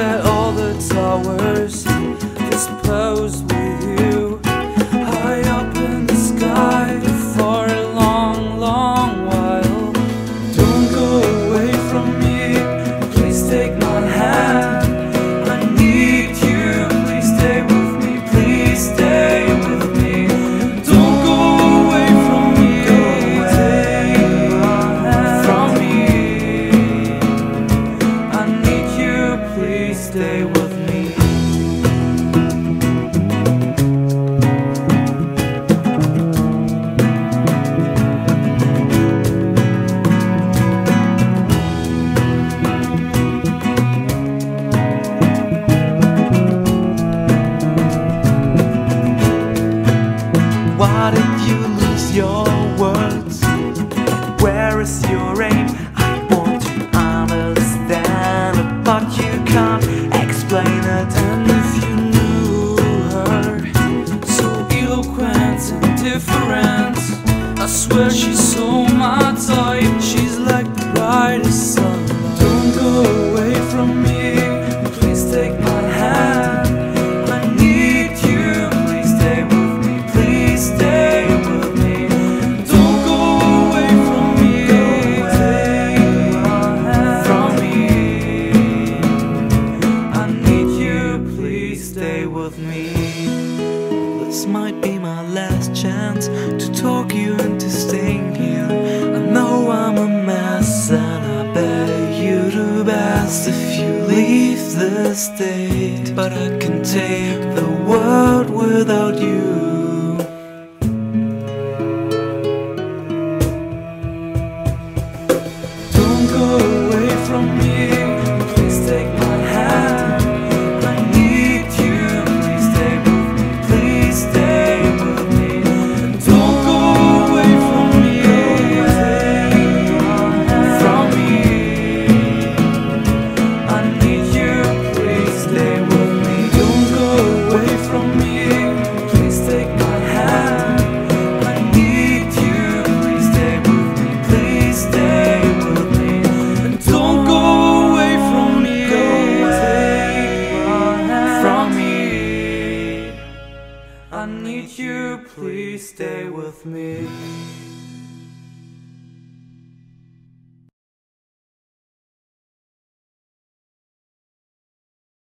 the Why did you lose your words? Where is your aim? I want to understand but you can't explain it. And if you knew her, so eloquent and different, I swear she's so stay with me. This might be my last chance to talk you into staying here. I know I'm a mess and I beg you to best if you leave the state. But I can take the world without you. I need you. Please stay with me.